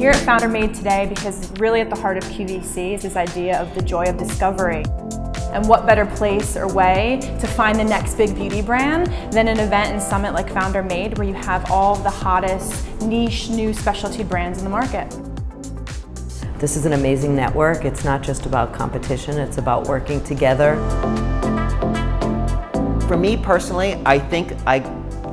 here at FounderMade today because really at the heart of QVC is this idea of the joy of discovery. And what better place or way to find the next big beauty brand than an event and summit like FounderMade where you have all the hottest niche new specialty brands in the market. This is an amazing network. It's not just about competition, it's about working together. For me personally, I think I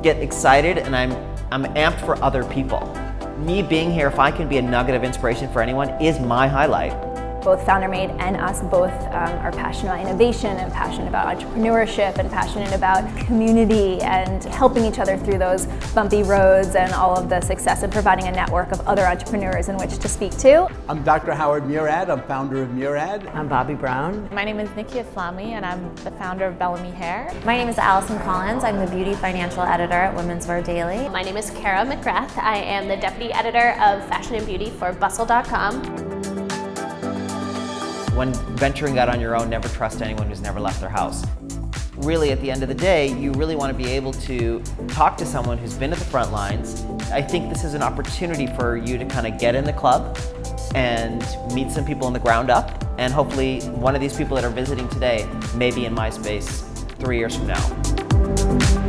get excited and I'm, I'm amped for other people. Me being here, if I can be a nugget of inspiration for anyone, is my highlight both FounderMade and us both um, are passionate about innovation and passionate about entrepreneurship and passionate about community and helping each other through those bumpy roads and all of the success and providing a network of other entrepreneurs in which to speak to. I'm Dr. Howard Murad. I'm founder of Murad. I'm Bobbi Brown. My name is Nikki Eslami and I'm the founder of Bellami Hair. My name is Allison Collins. I'm the beauty financial editor at Women's Wear Daily. My name is Kara McGrath. I am the deputy editor of fashion and beauty for bustle.com. When venturing out on your own, never trust anyone who's never left their house. Really, at the end of the day, you really want to be able to talk to someone who's been at the front lines. I think this is an opportunity for you to kind of get in the club and meet some people on the ground up. And hopefully, one of these people that are visiting today may be in my space three years from now.